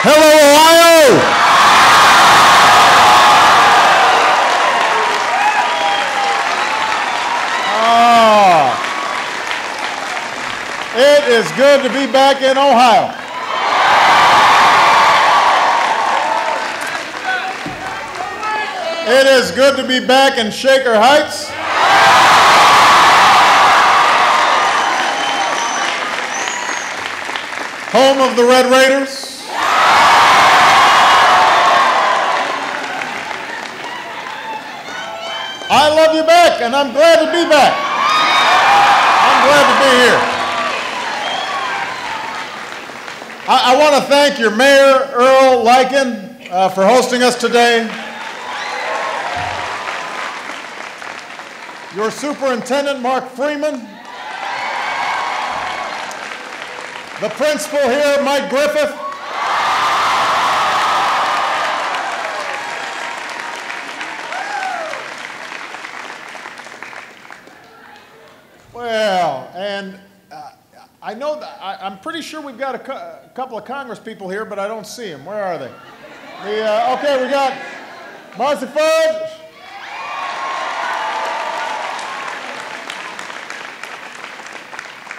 Hello, Ohio! Ah. It is good to be back in Ohio. It is good to be back in Shaker Heights. Home of the Red Raiders. I love you back, and I'm glad to be back. I'm glad to be here. I, I want to thank your mayor, Earl Leiken, uh, for hosting us today. Your superintendent, Mark Freeman. The principal here, Mike Griffith. Well, and uh, I know that I, I'm pretty sure we've got a, cou- a couple of Congress people here, but I don't see them. Where are they? The, uh, okay, we got Marcy Fudge.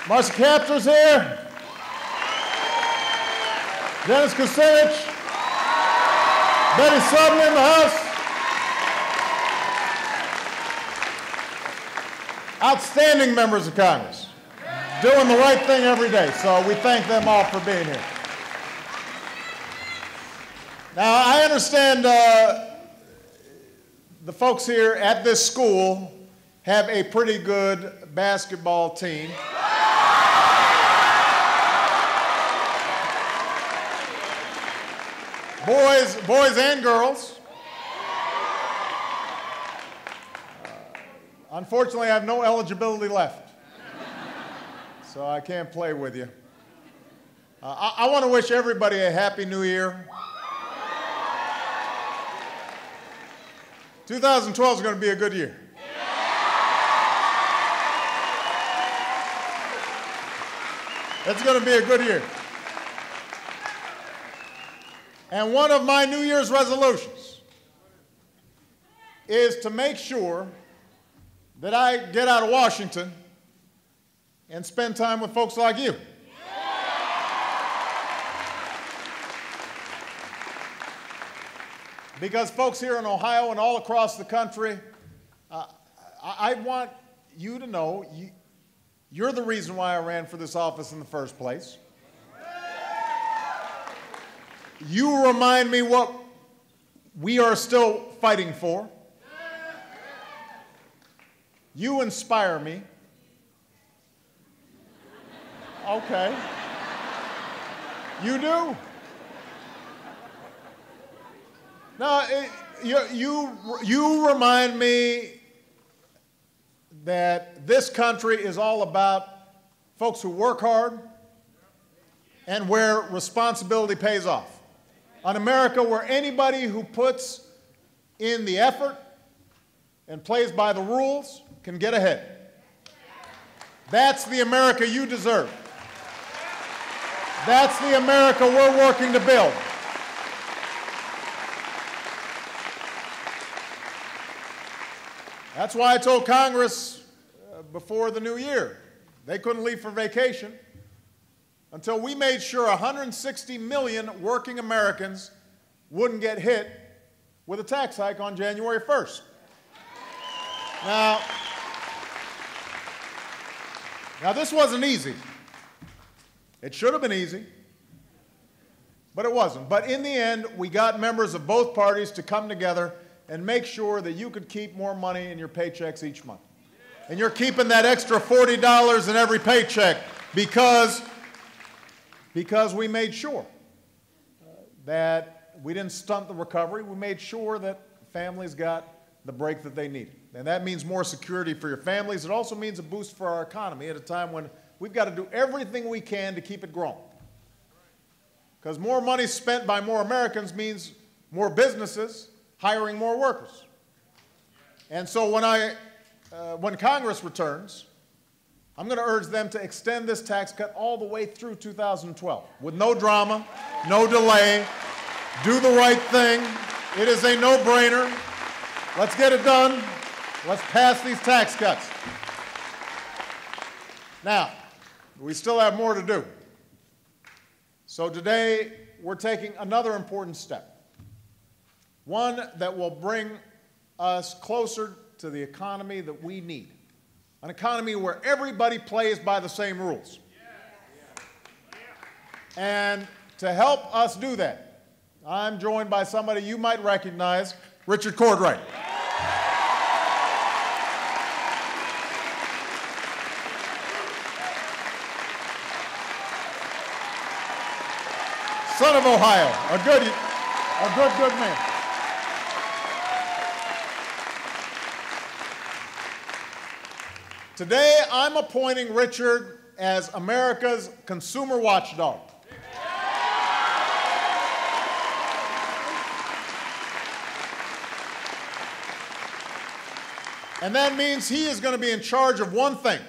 Marcy Kaptur's here. Dennis Kucinich. Betty Sutton in the house. Outstanding members of Congress. Doing the right thing every day. So we thank them all for being here. Now, I understand uh, the folks here at this school have a pretty good basketball team. boys, boys and girls. Uh, unfortunately, I have no eligibility left, so I can't play with you. Uh, I, I want to wish everybody a happy new year. 2012 is going to be a good year. It's going to be a good year. And one of my New Year's resolutions is to make sure that I get out of Washington and spend time with folks like you. Because folks here in Ohio and all across the country, uh, I, want you to know you, you're the reason why I ran for this office in the first place. You remind me what we are still fighting for. You inspire me. Okay. You do. No, it, you, you, you remind me that this country is all about folks who work hard and where responsibility pays off. An America where anybody who puts in the effort and plays by the rules can get ahead. That's the America you deserve. That's the America we're working to build. That's why I told Congress uh, before the new year they couldn't leave for vacation until we made sure 160 million working Americans wouldn't get hit with a tax hike on January 1st. Now, now this wasn't easy. It should have been easy, but it wasn't. But in the end, we got members of both parties to come together and make sure that you could keep more money in your paychecks each month. And you're keeping that extra $40 in every paycheck because, because we made sure that we didn't stunt the recovery. We made sure that families got the break that they needed. And that means more security for your families. It also means a boost for our economy at a time when we've got to do everything we can to keep it growing. Because more money spent by more Americans means more businesses hiring more workers. And so when, I, uh, when Congress returns, I'm going to urge them to extend this tax cut all the way through 2012 with no drama, no delay. Do the right thing. It is a no brainer. Let's get it done. Let's pass these tax cuts. Now, we still have more to do. So today, we're taking another important step, one that will bring us closer to the economy that we need, an economy where everybody plays by the same rules. And to help us do that, I'm joined by somebody you might recognize, Richard Cordray. Son of Ohio, a good, a good, good man. Today, I'm appointing Richard as America's consumer watchdog. And that means he is going to be in charge of one thing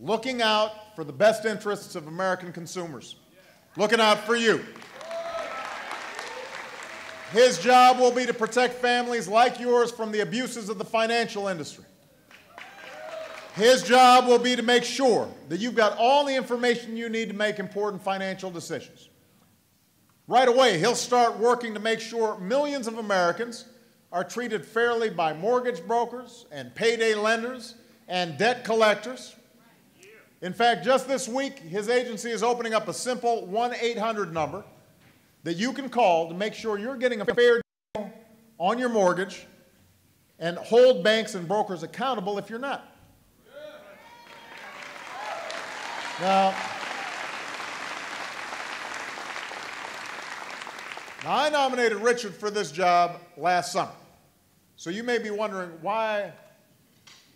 looking out for the best interests of American consumers looking out for you. His job will be to protect families like yours from the abuses of the financial industry. His job will be to make sure that you've got all the information you need to make important financial decisions. Right away, he'll start working to make sure millions of Americans are treated fairly by mortgage brokers and payday lenders and debt collectors in fact, just this week, his agency is opening up a simple 1 800 number that you can call to make sure you're getting a fair deal on your mortgage and hold banks and brokers accountable if you're not. Now, now, I nominated Richard for this job last summer. So you may be wondering, why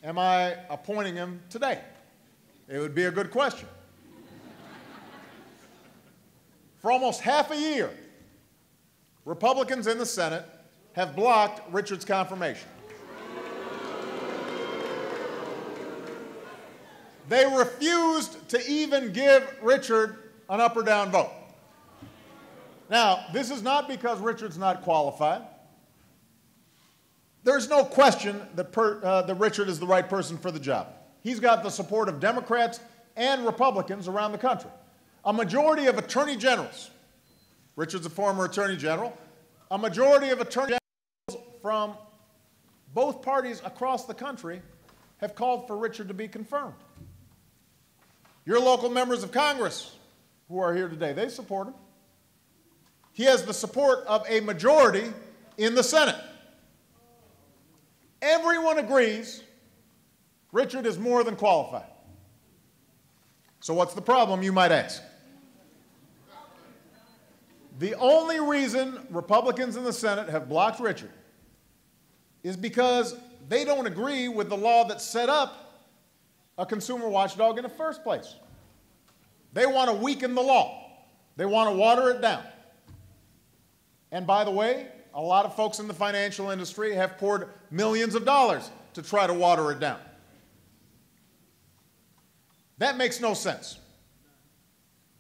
am I appointing him today? It would be a good question. For almost half a year, Republicans in the Senate have blocked Richard's confirmation. They refused to even give Richard an up or down vote. Now, this is not because Richard's not qualified. There's no question that, per, uh, that Richard is the right person for the job. He's got the support of Democrats and Republicans around the country. A majority of attorney generals, Richard's a former attorney general, a majority of attorney generals from both parties across the country have called for Richard to be confirmed. Your local members of Congress who are here today, they support him. He has the support of a majority in the Senate. Everyone agrees Richard is more than qualified. So, what's the problem, you might ask? The only reason Republicans in the Senate have blocked Richard is because they don't agree with the law that set up a consumer watchdog in the first place. They want to weaken the law, they want to water it down. And by the way, a lot of folks in the financial industry have poured millions of dollars to try to water it down. That makes no sense.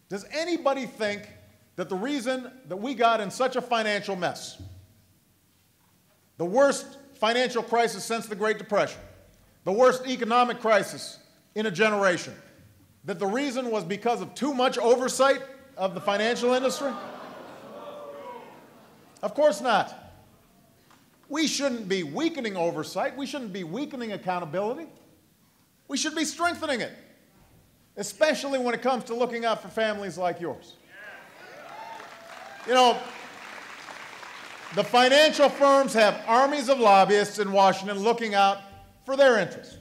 Does anybody think that the reason that we got in such a financial mess, the worst financial crisis since the Great Depression, the worst economic crisis in a generation, that the reason was because of too much oversight of the financial industry? Of course not. We shouldn't be weakening oversight. We shouldn't be weakening accountability. We should be strengthening it especially when it comes to looking out for families like yours. You know, the financial firms have armies of lobbyists in Washington looking out for their interests.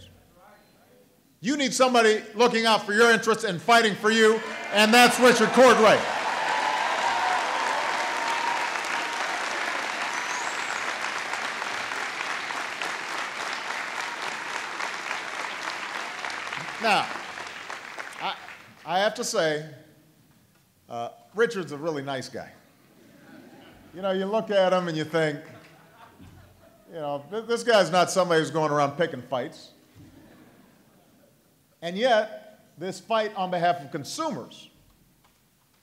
You need somebody looking out for your interests and fighting for you, and that's Richard Cordray. Now, to say, uh, Richard's a really nice guy. You know, you look at him and you think, you know, this guy's not somebody who's going around picking fights. And yet, this fight on behalf of consumers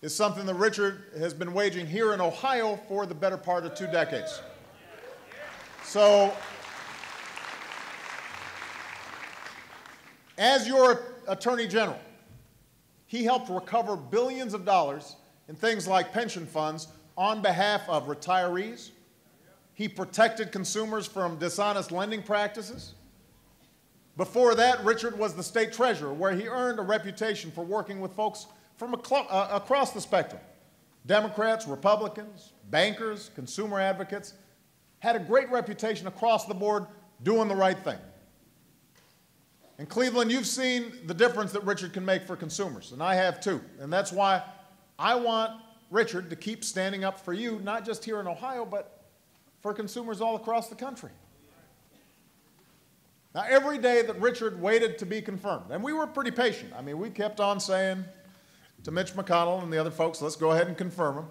is something that Richard has been waging here in Ohio for the better part of two decades. So, as your Attorney General, he helped recover billions of dollars in things like pension funds on behalf of retirees. He protected consumers from dishonest lending practices. Before that, Richard was the state treasurer, where he earned a reputation for working with folks from uh, across the spectrum Democrats, Republicans, bankers, consumer advocates had a great reputation across the board doing the right thing. In Cleveland, you've seen the difference that Richard can make for consumers, and I have too. And that's why I want Richard to keep standing up for you, not just here in Ohio, but for consumers all across the country. Now, every day that Richard waited to be confirmed, and we were pretty patient. I mean, we kept on saying, to Mitch McConnell and the other folks, let's go ahead and confirm him.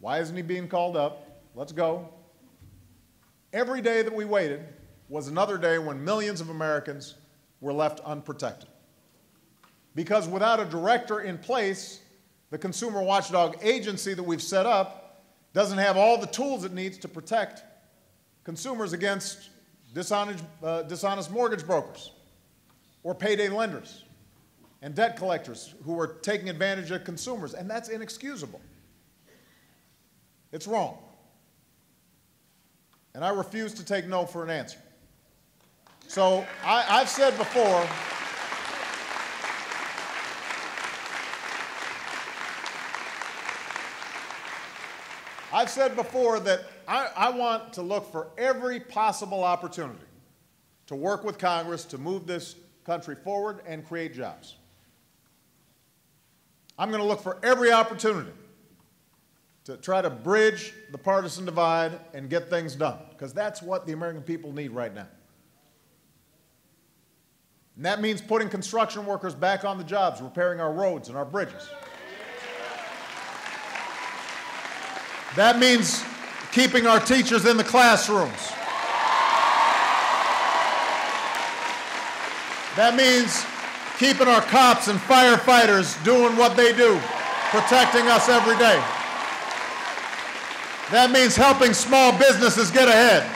Why isn't he being called up? Let's go. Every day that we waited was another day when millions of Americans were left unprotected. Because without a director in place, the consumer watchdog agency that we've set up doesn't have all the tools it needs to protect consumers against dishonest, uh, dishonest mortgage brokers or payday lenders and debt collectors who are taking advantage of consumers, and that's inexcusable. It's wrong. And I refuse to take no for an answer. So I, have said before, I've said before that I, I, want to look for every possible opportunity to work with Congress to move this country forward and create jobs. I'm going to look for every opportunity to try to bridge the partisan divide and get things done, because that's what the American people need right now. And that means putting construction workers back on the jobs, repairing our roads and our bridges. That means keeping our teachers in the classrooms. That means keeping our cops and firefighters doing what they do, protecting us every day. That means helping small businesses get ahead.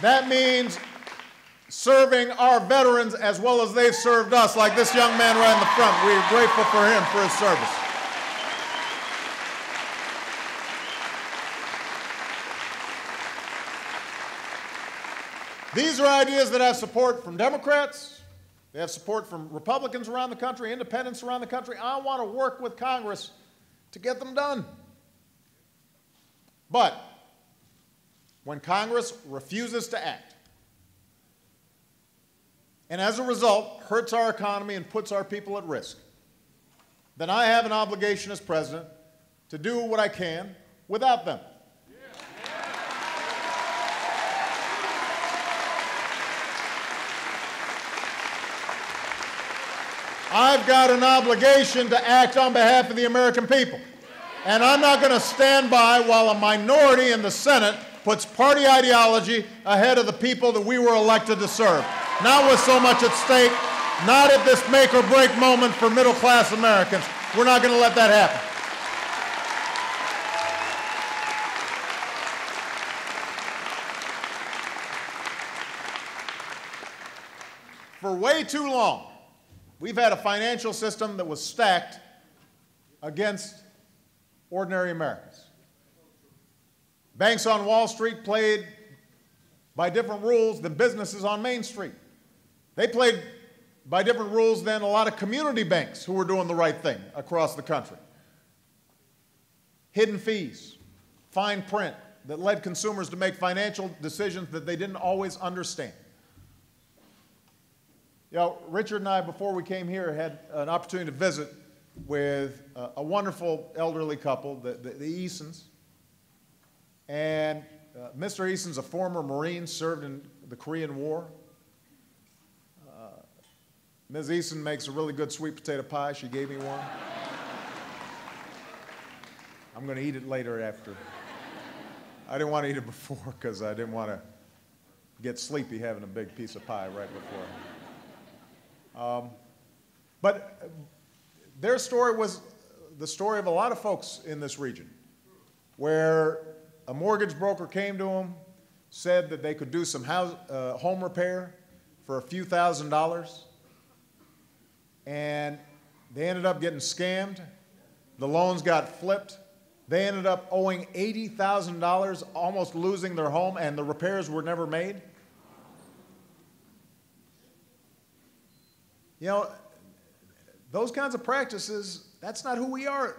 That means serving our veterans as well as they've served us, like this young man right in the front. We're grateful for him for his service. These are ideas that have support from Democrats, they have support from Republicans around the country, independents around the country. I want to work with Congress to get them done. But when Congress refuses to act, and as a result hurts our economy and puts our people at risk, then I have an obligation as president to do what I can without them. I've got an obligation to act on behalf of the American people. And I'm not going to stand by while a minority in the Senate puts party ideology ahead of the people that we were elected to serve. Not with so much at stake, not at this make or break moment for middle class Americans. We're not going to let that happen. For way too long, We've had a financial system that was stacked against ordinary Americans. Banks on Wall Street played by different rules than businesses on Main Street. They played by different rules than a lot of community banks who were doing the right thing across the country. Hidden fees, fine print that led consumers to make financial decisions that they didn't always understand. You know, Richard and I, before we came here, had an opportunity to visit with a, a wonderful elderly couple, the, the, the Easons. And uh, Mr. Eason's a former Marine, served in the Korean War. Uh, Ms. Eason makes a really good sweet potato pie. She gave me one. I'm going to eat it later after. I didn't want to eat it before because I didn't want to get sleepy having a big piece of pie right before. Um, but their story was the story of a lot of folks in this region where a mortgage broker came to them, said that they could do some house, uh, home repair for a few thousand dollars, and they ended up getting scammed. The loans got flipped. They ended up owing $80,000, almost losing their home, and the repairs were never made. You know, those kinds of practices, that's not who we are.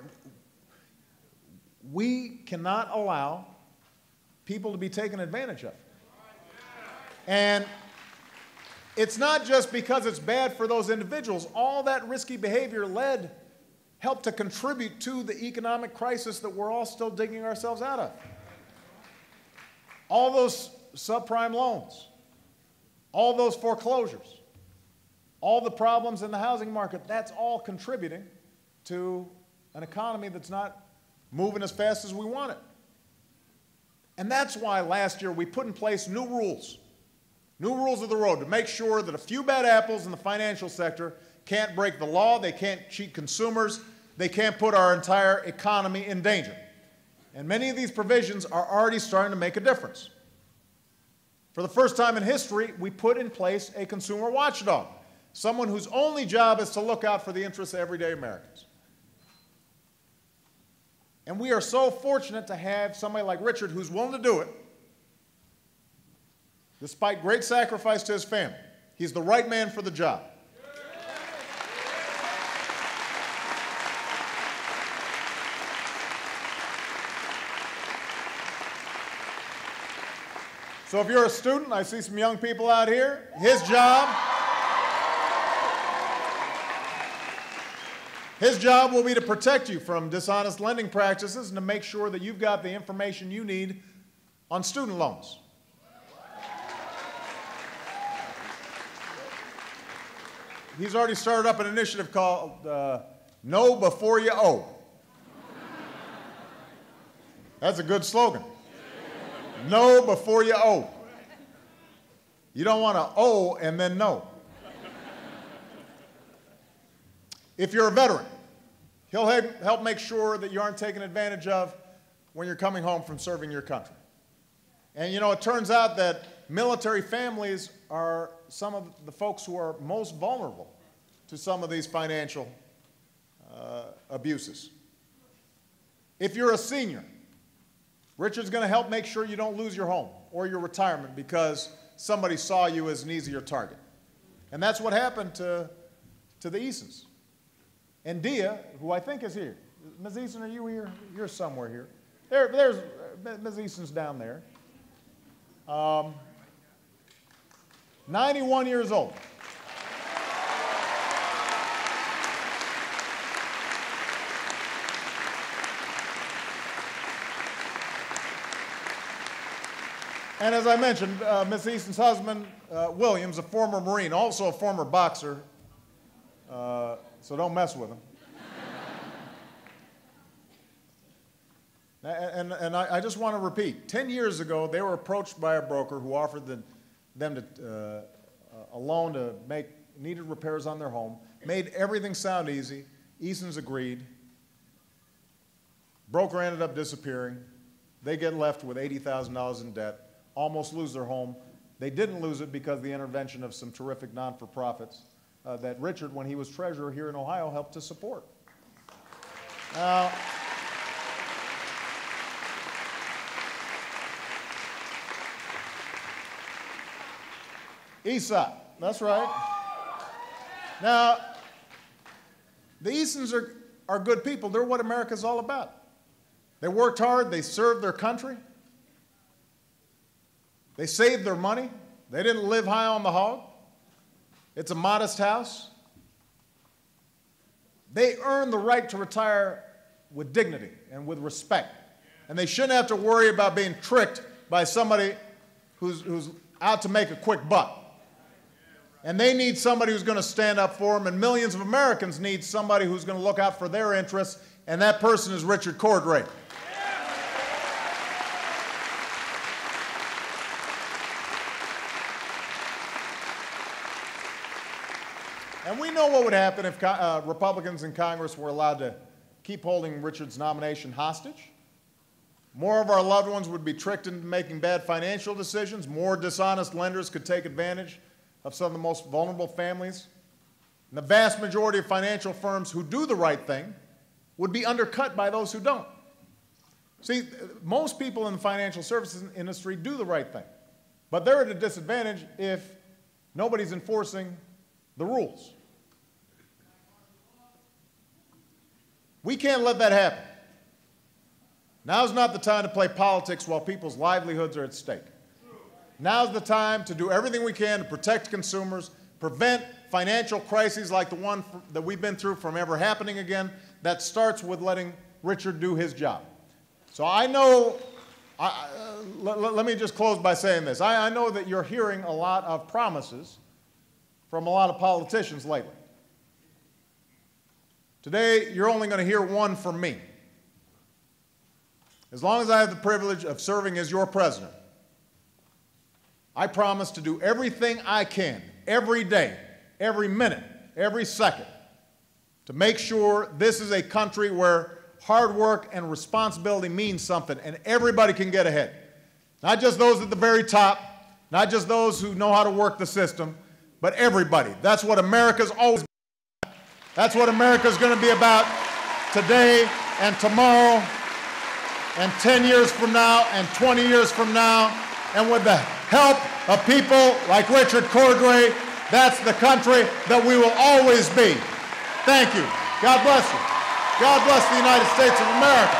We cannot allow people to be taken advantage of. And it's not just because it's bad for those individuals. All that risky behavior led, helped to contribute to the economic crisis that we're all still digging ourselves out of. All those subprime loans, all those foreclosures, all the problems in the housing market, that's all contributing to an economy that's not moving as fast as we want it. And that's why last year we put in place new rules, new rules of the road to make sure that a few bad apples in the financial sector can't break the law, they can't cheat consumers, they can't put our entire economy in danger. And many of these provisions are already starting to make a difference. For the first time in history, we put in place a consumer watchdog someone whose only job is to look out for the interests of everyday Americans. And we are so fortunate to have somebody like Richard who's willing to do it, despite great sacrifice to his family. He's the right man for the job. So if you're a student, I see some young people out here, his job His job will be to protect you from dishonest lending practices and to make sure that you've got the information you need on student loans. He's already started up an initiative called uh, Know Before You Owe. That's a good slogan. Know before you owe. You don't want to owe and then know. If you're a veteran, he'll help make sure that you aren't taken advantage of when you're coming home from serving your country. And you know, it turns out that military families are some of the folks who are most vulnerable to some of these financial uh, abuses. If you're a senior, Richard's going to help make sure you don't lose your home or your retirement because somebody saw you as an easier target. And that's what happened to, to the Easons. And Dia, who I think is here. Ms. Eason, are you here? You're somewhere here. There, there's Ms. Eason's down there. Um, 91 years old. And as I mentioned, uh, Miss Eason's husband, uh, Williams, a former Marine, also a former boxer, uh, so don't mess with them. and, and I, I, just want to repeat 10 years ago, they were approached by a broker who offered the, them to, uh, a loan to make needed repairs on their home, made everything sound easy. Eason's agreed. Broker ended up disappearing. They get left with $80,000 in debt, almost lose their home. They didn't lose it because of the intervention of some terrific non for profits uh, that Richard, when he was treasurer here in Ohio, helped to support. Now, ESOP, that's right. Now, the Easons are, are good people. They're what America's all about. They worked hard, they served their country, they saved their money, they didn't live high on the hog. It's a modest house. They earn the right to retire with dignity and with respect. And they shouldn't have to worry about being tricked by somebody who's, who's out to make a quick buck. And they need somebody who's going to stand up for them, and millions of Americans need somebody who's going to look out for their interests, and that person is Richard Cordray. And we know what would happen if uh, Republicans in Congress were allowed to keep holding Richard's nomination hostage. More of our loved ones would be tricked into making bad financial decisions. More dishonest lenders could take advantage of some of the most vulnerable families. And the vast majority of financial firms who do the right thing would be undercut by those who don't. See, most people in the financial services industry do the right thing, but they're at a disadvantage if nobody's enforcing the rules. We can't let that happen. Now's not the time to play politics while people's livelihoods are at stake. Now's the time to do everything we can to protect consumers, prevent financial crises like the one that we've been through from ever happening again. That starts with letting Richard do his job. So I know, I, uh, let, let, me just close by saying this. I, I know that you're hearing a lot of promises from a lot of politicians lately. Today, you're only going to hear one from me. As long as I have the privilege of serving as your president, I promise to do everything I can, every day, every minute, every second, to make sure this is a country where hard work and responsibility means something and everybody can get ahead. Not just those at the very top, not just those who know how to work the system, but everybody. That's what America's always. That's what America's going to be about today and tomorrow and 10 years from now and 20 years from now. And with the help of people like Richard Cordray, that's the country that we will always be. Thank you. God bless you. God bless the United States of America.